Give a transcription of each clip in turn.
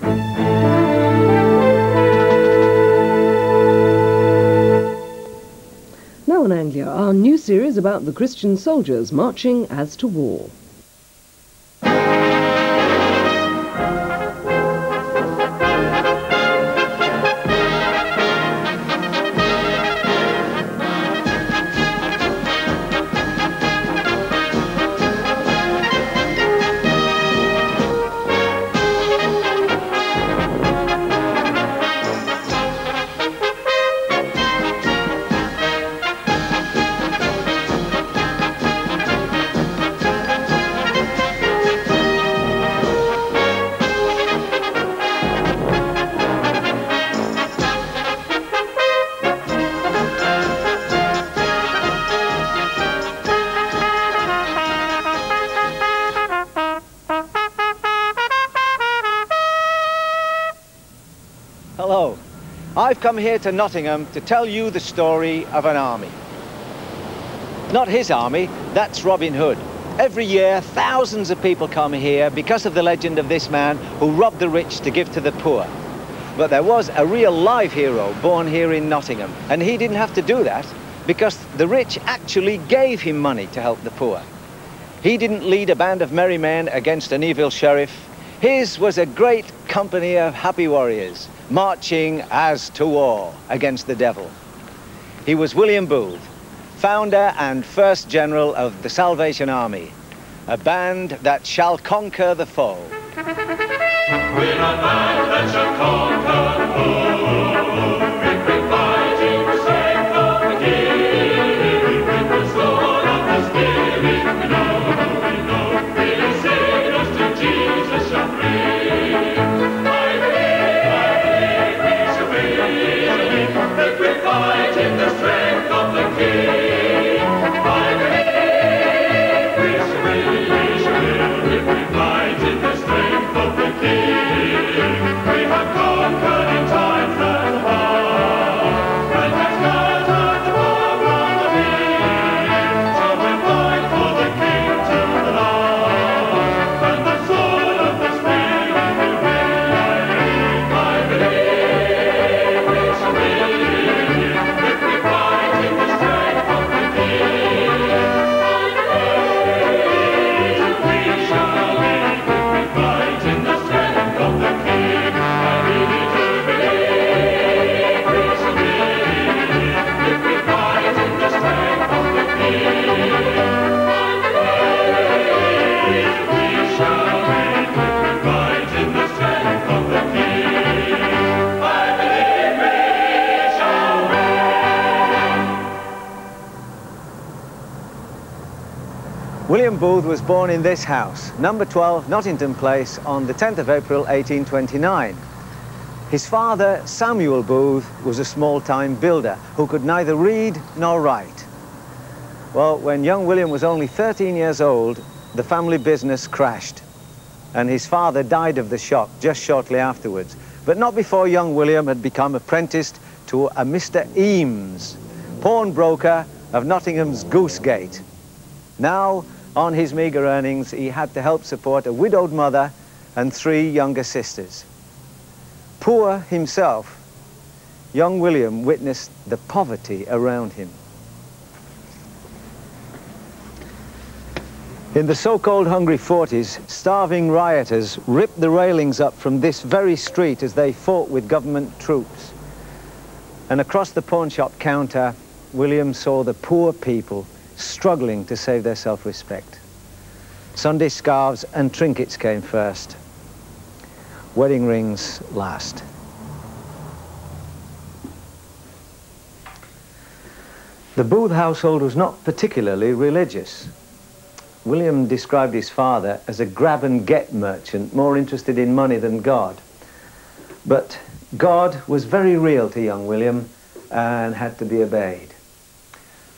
Now in Anglia, our new series about the Christian soldiers marching as to war. I've come here to Nottingham to tell you the story of an army. Not his army, that's Robin Hood. Every year, thousands of people come here because of the legend of this man who robbed the rich to give to the poor. But there was a real live hero born here in Nottingham, and he didn't have to do that because the rich actually gave him money to help the poor. He didn't lead a band of merry men against an evil sheriff. His was a great company of happy warriors marching as to war against the devil. He was William Booth, founder and first general of the Salvation Army, a band that shall conquer the foe. Booth was born in this house, number 12, Notintone Place, on the 10th of April, 1829. His father, Samuel Booth, was a small-time builder who could neither read nor write. Well, when young William was only 13 years old, the family business crashed, and his father died of the shock just shortly afterwards, but not before young William had become apprenticed to a Mr. Eames, pawnbroker of Nottingham's Goosegate. Now, on his meagre earnings, he had to help support a widowed mother and three younger sisters. Poor himself, young William witnessed the poverty around him. In the so-called Hungry Forties, starving rioters ripped the railings up from this very street as they fought with government troops. And across the pawnshop counter, William saw the poor people struggling to save their self-respect. Sunday scarves and trinkets came first. Wedding rings last. The Booth household was not particularly religious. William described his father as a grab and get merchant, more interested in money than God. But God was very real to young William and had to be obeyed.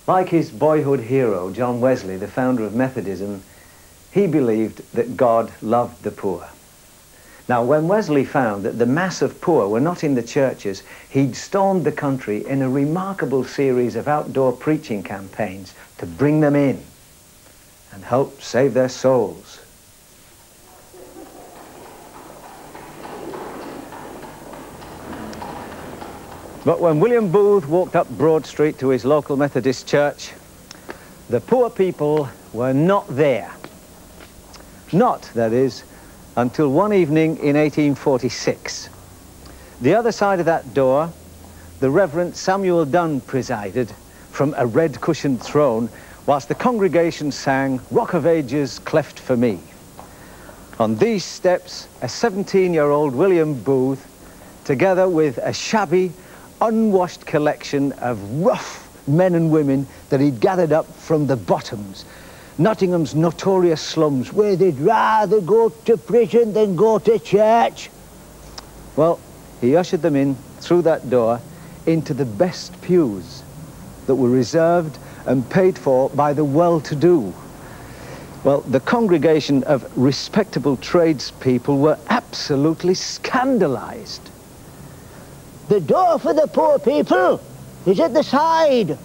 Like his boyhood hero, John Wesley, the founder of Methodism, he believed that God loved the poor. Now, when Wesley found that the mass of poor were not in the churches, he'd stormed the country in a remarkable series of outdoor preaching campaigns to bring them in and help save their souls. But when William Booth walked up Broad Street to his local Methodist church, the poor people were not there. Not, that is, until one evening in 1846. The other side of that door, the Reverend Samuel Dunn presided from a red cushioned throne whilst the congregation sang Rock of Ages cleft for me. On these steps, a 17-year-old William Booth, together with a shabby, unwashed collection of rough men and women that he'd gathered up from the bottoms, Nottingham's notorious slums, where they'd rather go to prison than go to church. Well, he ushered them in through that door into the best pews that were reserved and paid for by the well-to-do. Well, the congregation of respectable tradespeople were absolutely scandalized. The door for the poor people is at the side,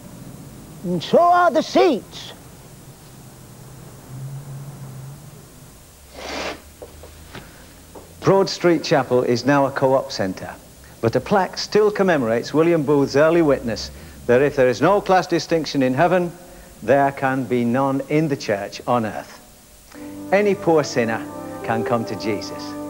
and so are the seats. Broad Street Chapel is now a co-op centre, but a plaque still commemorates William Booth's early witness that if there is no class distinction in heaven, there can be none in the church on earth. Any poor sinner can come to Jesus.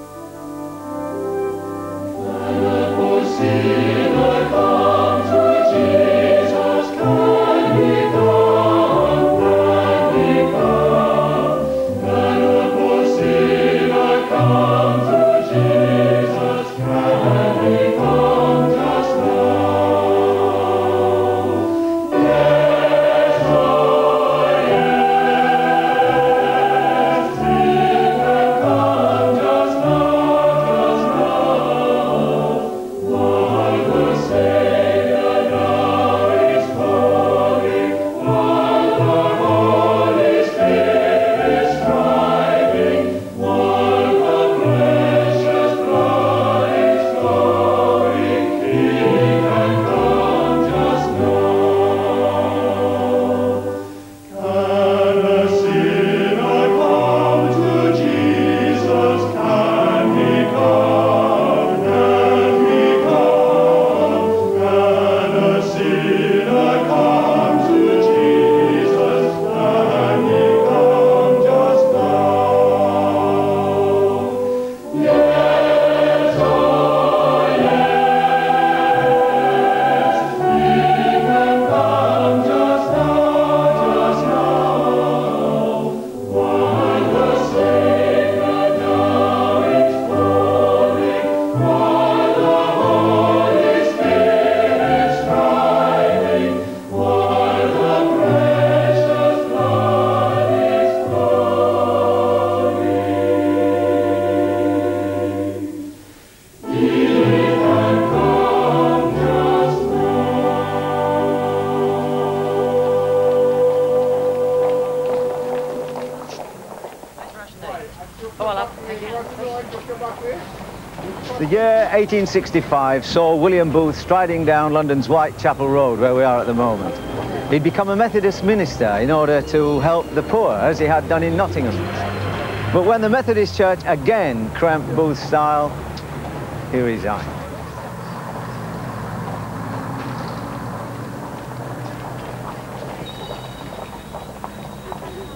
1865 saw William Booth striding down London's Whitechapel Road, where we are at the moment. He'd become a Methodist minister in order to help the poor, as he had done in Nottingham. But when the Methodist Church again cramped Booth's style, he resigned.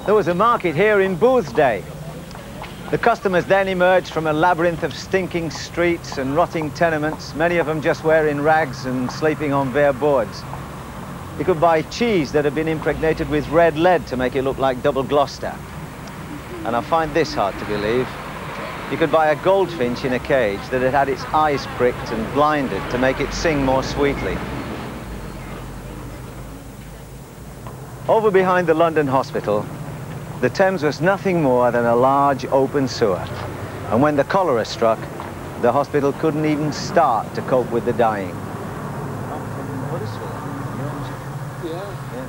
There was a market here in Booth's day. The customers then emerged from a labyrinth of stinking streets and rotting tenements, many of them just wearing rags and sleeping on bare boards. You could buy cheese that had been impregnated with red lead to make it look like double Gloucester. And I find this hard to believe. You could buy a goldfinch in a cage that had had its eyes pricked and blinded to make it sing more sweetly. Over behind the London hospital, the Thames was nothing more than a large open sewer. And when the cholera struck, the hospital couldn't even start to cope with the dying.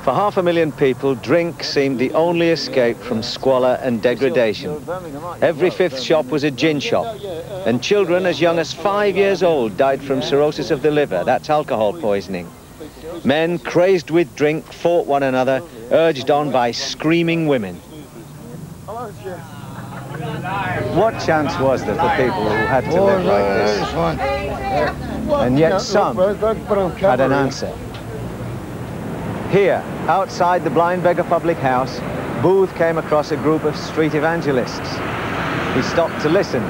For half a million people, drink seemed the only escape from squalor and degradation. Every fifth shop was a gin shop, and children as young as five years old died from cirrhosis of the liver, that's alcohol poisoning. Men crazed with drink fought one another, urged on by screaming women. What chance was there for people who had to live like this? and yet some had an answer. Here, outside the Blind Beggar Public House, Booth came across a group of street evangelists. He stopped to listen.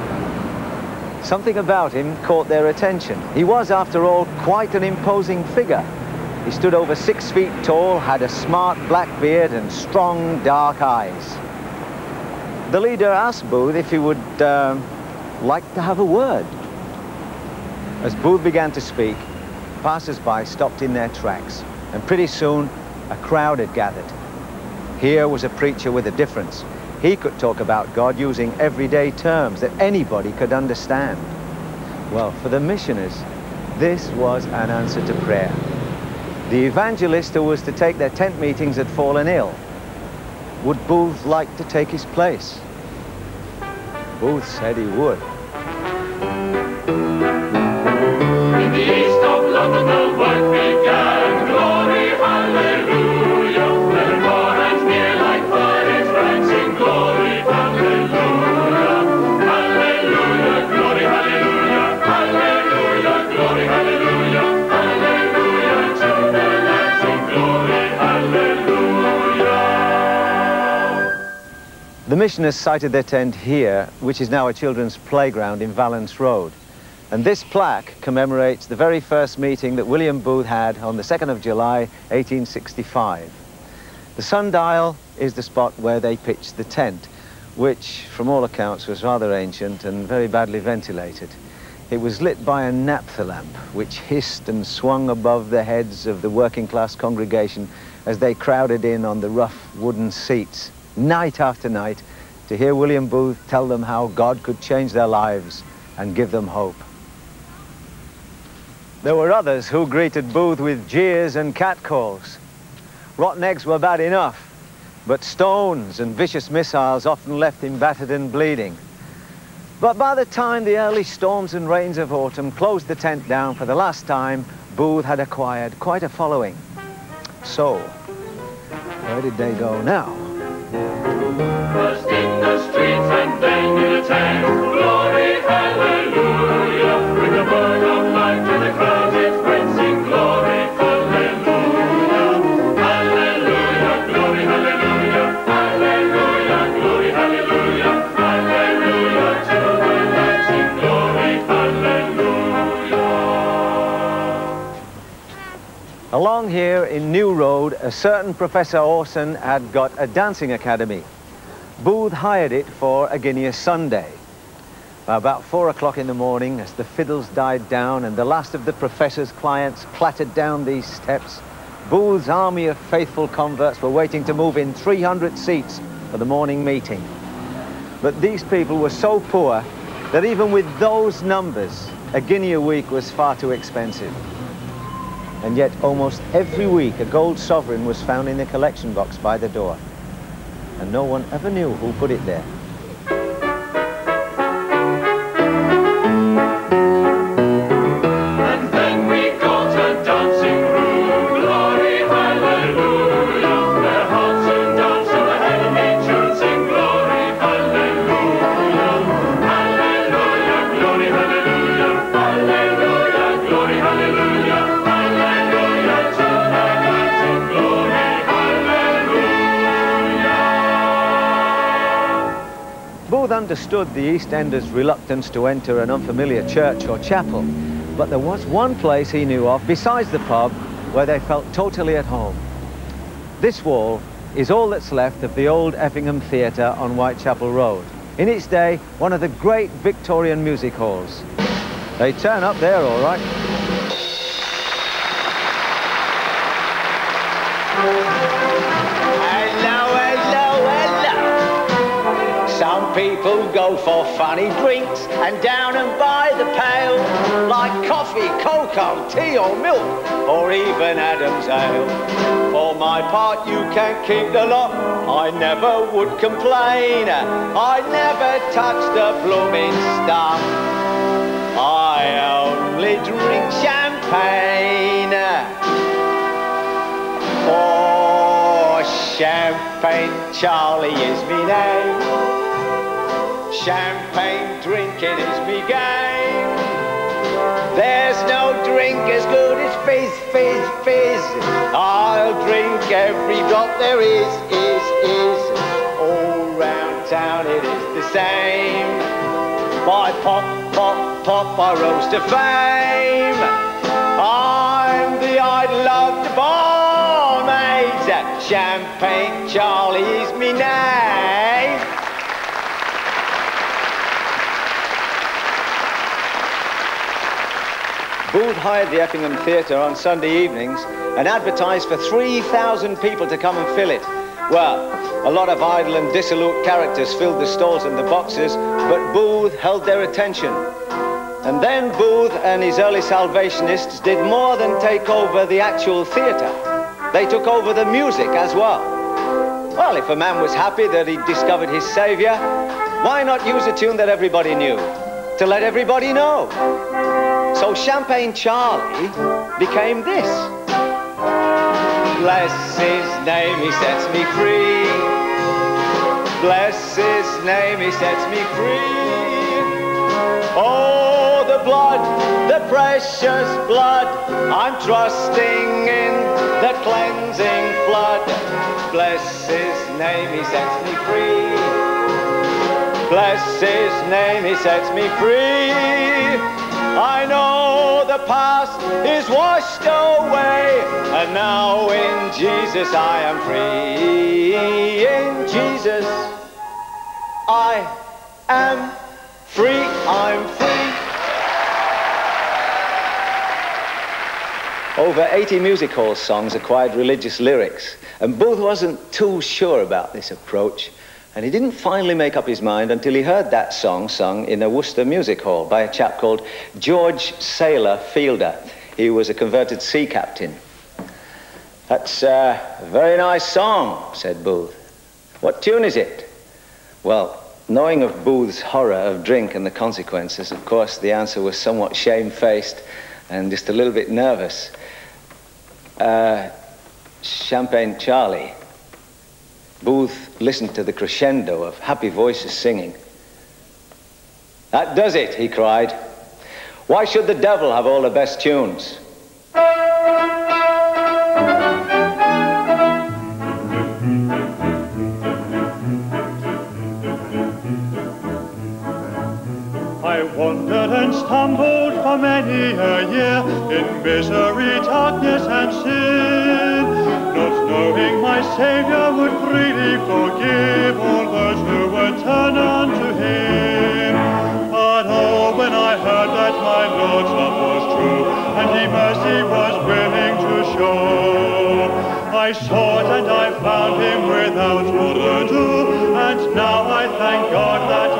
Something about him caught their attention. He was, after all, quite an imposing figure. He stood over six feet tall, had a smart black beard and strong dark eyes. The leader asked Booth if he would um, like to have a word. As Booth began to speak, passers-by stopped in their tracks, and pretty soon a crowd had gathered. Here was a preacher with a difference. He could talk about God using everyday terms that anybody could understand. Well, for the missioners, this was an answer to prayer. The evangelist who was to take their tent meetings had fallen ill. Would Booth like to take his place? Booth said he would. In the east of London The missioners sited their tent here, which is now a children's playground in Vallance Road. And this plaque commemorates the very first meeting that William Booth had on the 2nd of July, 1865. The sundial is the spot where they pitched the tent, which, from all accounts, was rather ancient and very badly ventilated. It was lit by a naphtha lamp, which hissed and swung above the heads of the working-class congregation as they crowded in on the rough wooden seats, night after night, to hear William Booth tell them how God could change their lives and give them hope. There were others who greeted Booth with jeers and catcalls. Rotten eggs were bad enough, but stones and vicious missiles often left him battered and bleeding. But by the time the early storms and rains of autumn closed the tent down for the last time, Booth had acquired quite a following. So, where did they go now? Along here in New Road, a certain Professor Orson had got a dancing academy. Booth hired it for a guinea a Sunday. By About four o'clock in the morning, as the fiddles died down and the last of the professor's clients clattered down these steps, Booth's army of faithful converts were waiting to move in 300 seats for the morning meeting. But these people were so poor that even with those numbers, a guinea a week was far too expensive. And yet almost every week a gold sovereign was found in the collection box by the door. And no one ever knew who put it there. Understood the East Enders' reluctance to enter an unfamiliar church or chapel, but there was one place he knew of, besides the pub, where they felt totally at home. This wall is all that's left of the old Effingham Theatre on Whitechapel Road. In its day, one of the great Victorian music halls. They turn up there, all right. People go for funny drinks and down and buy the pail, like coffee, cocoa, tea or milk, or even Adam's ale. For my part, you can keep the lot. I never would complain. I never touch the blooming stuff. I only drink champagne. Oh, Champagne Charlie is me name. Champagne drinking is game. There's no drink as good as fizz, fizz, fizz. I'll drink every drop there is, is, is. All round town it is the same. By pop, pop, pop, I rose to fame. I'm the idol of the barmaids. Champagne Charlie's me name. Booth hired the Effingham Theatre on Sunday evenings and advertised for 3,000 people to come and fill it. Well, a lot of idle and dissolute characters filled the stalls and the boxes, but Booth held their attention. And then Booth and his early Salvationists did more than take over the actual theatre. They took over the music as well. Well, if a man was happy that he'd discovered his savior, why not use a tune that everybody knew? To let everybody know. So Champagne Charlie became this. Bless his name, he sets me free. Bless his name, he sets me free. Oh, the blood, the precious blood. I'm trusting in the cleansing flood. Bless his name, he sets me free. Bless his name, he sets me free. The past is washed away, and now in Jesus I am free. In Jesus I am free, I'm free. Over 80 music hall songs acquired religious lyrics, and Booth wasn't too sure about this approach. And he didn't finally make up his mind until he heard that song sung in a Worcester music hall by a chap called George Sailor Fielder. He was a converted sea captain. That's a very nice song, said Booth. What tune is it? Well, knowing of Booth's horror of drink and the consequences, of course, the answer was somewhat shamefaced and just a little bit nervous. Uh, Champagne Charlie. Booth listened to the crescendo of happy voices singing. That does it, he cried. Why should the devil have all the best tunes? I wandered and stumbled for many a year in misery, darkness, and sin, knowing my Savior would freely forgive all those who would turn unto Him. But oh, when I heard that my Lord's love was true and He mercy was willing to show, I sought and I found Him without more ado, and now I thank God that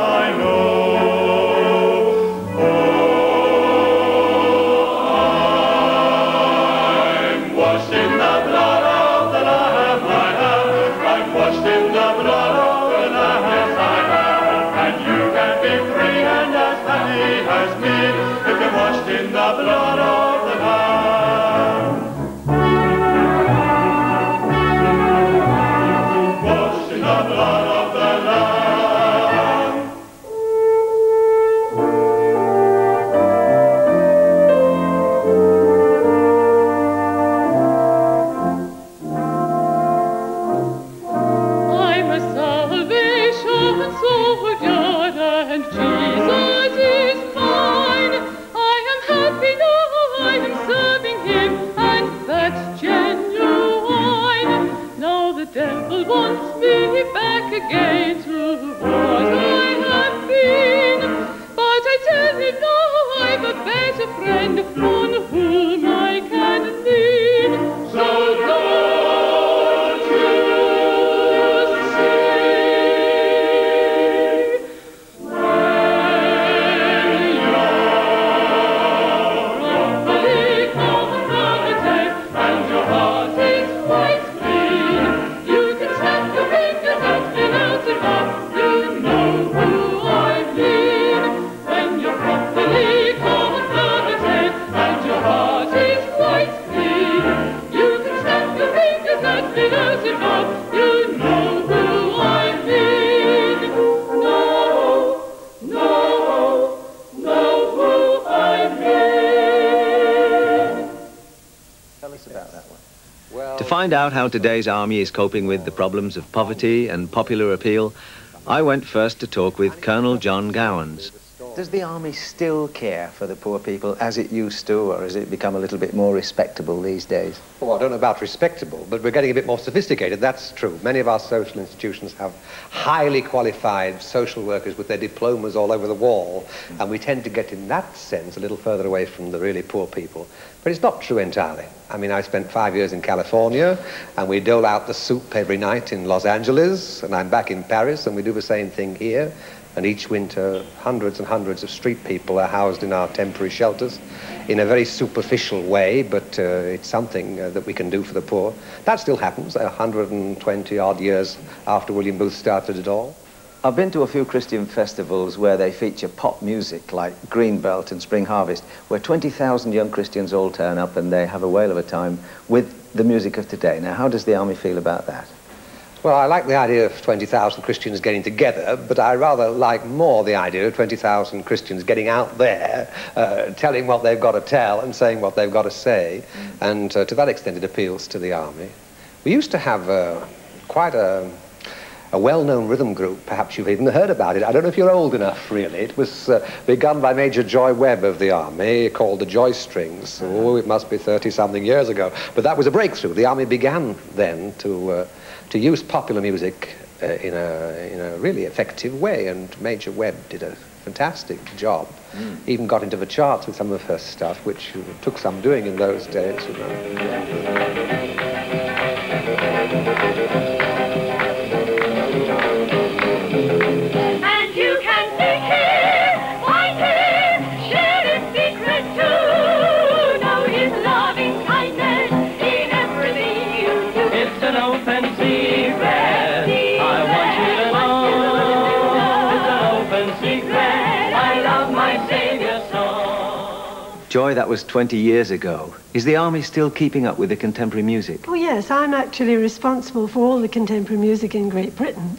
find out how today's army is coping with the problems of poverty and popular appeal, I went first to talk with Colonel John Gowans. Does the army still care for the poor people as it used to, or has it become a little bit more respectable these days? Well, I don't know about respectable, but we're getting a bit more sophisticated. That's true. Many of our social institutions have highly qualified social workers with their diplomas all over the wall, and we tend to get, in that sense, a little further away from the really poor people. But it's not true entirely. I mean, I spent five years in California, and we dole out the soup every night in Los Angeles, and I'm back in Paris, and we do the same thing here. And each winter, hundreds and hundreds of street people are housed in our temporary shelters in a very superficial way, but uh, it's something uh, that we can do for the poor. That still happens 120 odd years after William Booth started it all. I've been to a few Christian festivals where they feature pop music like Greenbelt and Spring Harvest, where 20,000 young Christians all turn up and they have a whale of a time with the music of today. Now, how does the army feel about that? Well, I like the idea of 20,000 Christians getting together, but I rather like more the idea of 20,000 Christians getting out there, uh, telling what they've got to tell and saying what they've got to say. And uh, to that extent, it appeals to the army. We used to have uh, quite a, a well-known rhythm group. Perhaps you've even heard about it. I don't know if you're old enough, really. It was uh, begun by Major Joy Webb of the Army, called the Joy Strings. Oh, it must be 30-something years ago. But that was a breakthrough. The Army began then to uh, to use popular music uh, in, a, in a really effective way, and Major Webb did a fantastic job. Mm. Even got into the charts with some of her stuff, which took some doing in those days. You know. Joy, that was 20 years ago. Is the Army still keeping up with the contemporary music? Oh, yes. I'm actually responsible for all the contemporary music in Great Britain.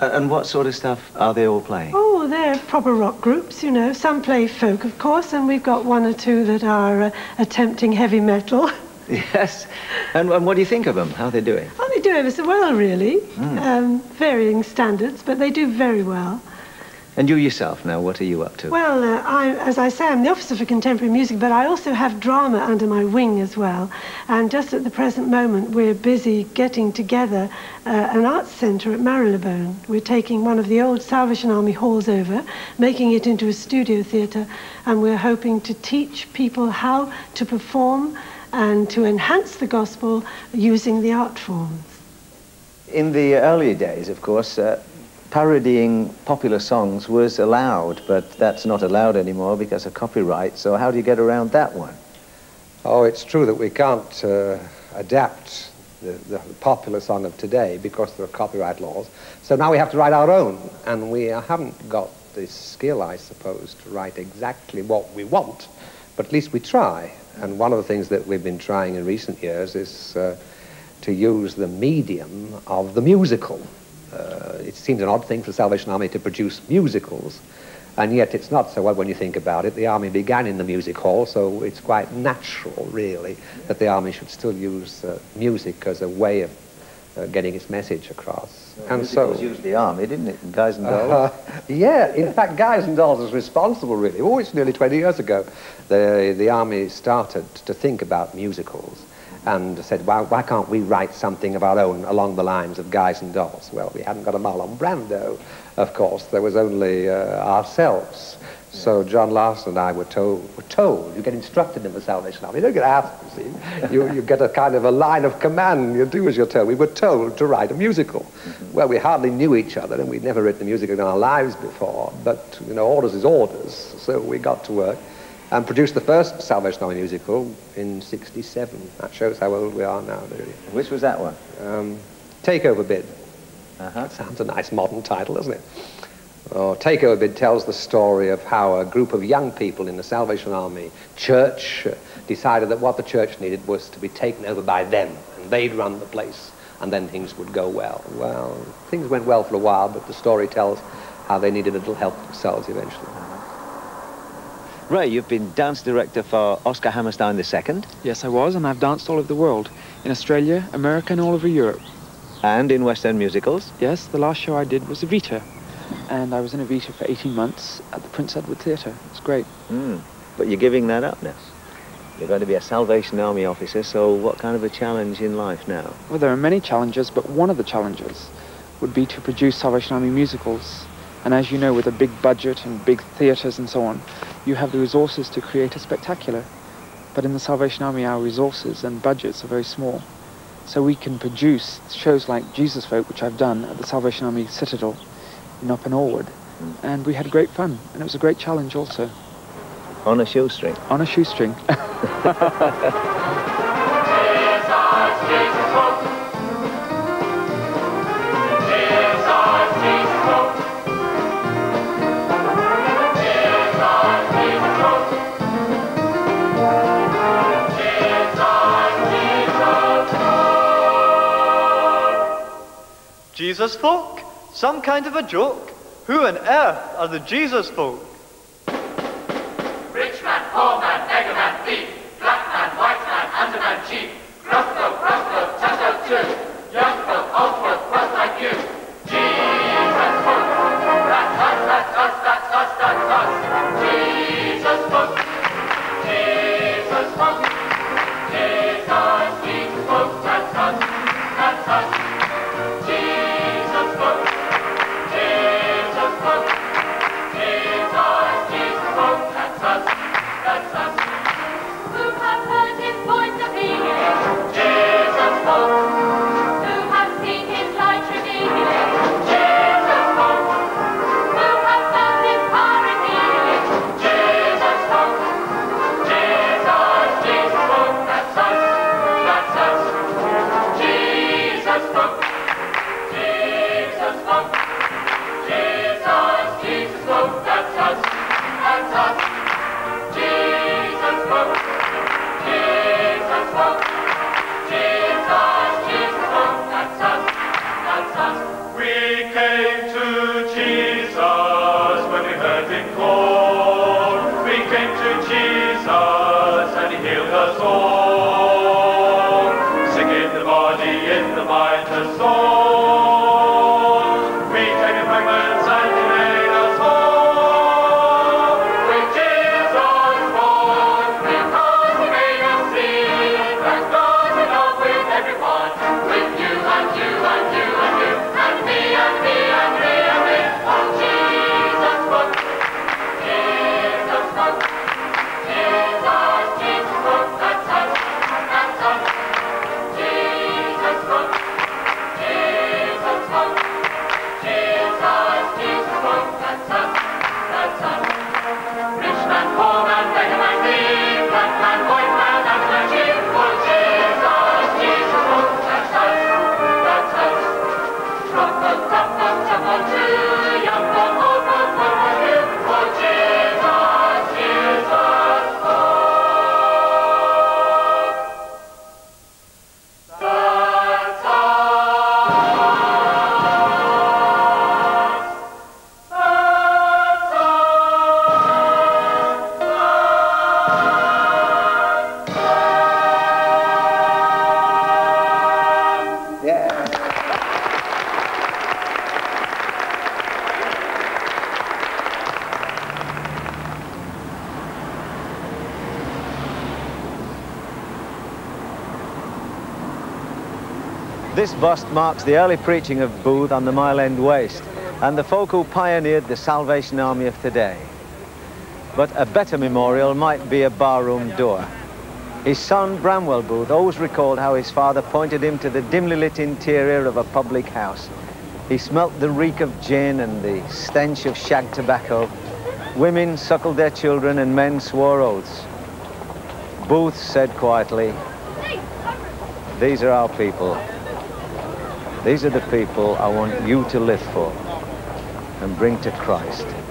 Uh, and what sort of stuff are they all playing? Oh, they're proper rock groups, you know. Some play folk, of course, and we've got one or two that are uh, attempting heavy metal. Yes. And, and, what do you think of them? How are they doing? Oh, they do ever so well, really. Mm. Um, varying standards, but they do very well. And you yourself now, what are you up to? Well, uh, I, as I say, I'm the Officer for Contemporary Music, but I also have drama under my wing as well. And just at the present moment, we're busy getting together uh, an arts centre at Marylebone. We're taking one of the old Salvation Army halls over, making it into a studio theatre, and we're hoping to teach people how to perform and to enhance the gospel using the art forms. In the earlier days, of course, uh, parodying popular songs was allowed, but that's not allowed anymore because of copyright. So how do you get around that one? Oh, it's true that we can't uh, adapt the, the, popular song of today because there are copyright laws. So now we have to write our own, and we haven't got the skill, I suppose, to write exactly what we want, but at least we try. And one of the things that we've been trying in recent years is uh, to use the medium of the musical. Uh, it seems an odd thing for the Salvation Army to produce musicals, and yet it's not so odd when you think about it. The Army began in the music hall, so it's quite natural, really, that the Army should still use uh, music as a way of uh, getting its message across. Well, and so used the Army, didn't it? Guys and Dolls. Uh, yeah, in fact, Guys and Dolls was responsible, really. Oh, it's nearly 20 years ago. The the Army started to think about musicals and said, well, why can't we write something of our own along the lines of Guys and Dolls? Well, we hadn't got a Marlon Brando, of course. There was only uh, ourselves. So John Larsson and I were told, were told, you get instructed in the Salvation Army. You don't get asked, you see. You, you get a kind of a line of command. You do as you're told. We were told to write a musical. Mm-hmm. Well, we hardly knew each other, and we'd never written a musical in our lives before. But, you know, orders is orders. So we got to work and produced the first Salvation Army musical in 67. That shows how old we are now, really. Which was that one? Um, Takeover Bid. Uh-huh. That sounds a nice modern title, doesn't it? Oh, Takeover Bid tells the story of how a group of young people in the Salvation Army church uh, decided that what the church needed was to be taken over by them, and they'd run the place, and then things would go well. Well, things went well for a while, but the story tells how they needed a little help themselves eventually. Ray, you've been dance director for Oscar Hammerstein II Yes, I was, and I've danced all over the world. In Australia, America, and all over Europe. and in West End musicals. Yes, the last show I did was Evita. And I was in Evita for 18 months at the Prince Edward Theatre. It's great. Mm. But you're giving that up now. You're going to be a Salvation Army officer, so what kind of a challenge in life now? Well, there are many challenges, but one of the challenges would be to produce Salvation Army musicals. And as you know, with a big budget and big theatres and so on, you have the resources to create a spectacular. But in the Salvation Army, our resources and budgets are very small. So we can produce shows like Jesus Folk, which I've done at the Salvation Army Citadel in Upper Norwood. And we had great fun, and it was a great challenge also. On a shoestring. On a shoestring. Jesus folk? Some kind of a joke? Who on earth are the Jesus folk? Rich man, poor man, beggar man, thief, black man, white man, underman, chief, gruff folk, rough folk, folk too, young folk, old folk, rough like you. Jesus folk, that's us, that's us, that's us, that's us. Jesus This bust marks the early preaching of Booth on the Mile End Waste and the folk who pioneered the Salvation Army of today. But a better memorial might be a barroom door. His son, Bramwell Booth, always recalled how his father pointed him to the dimly lit interior of a public house. He smelt the reek of gin and the stench of shag tobacco. Women suckled their children and men swore oaths. Booth said quietly, these are our people. These are the people I want you to live for and bring to Christ.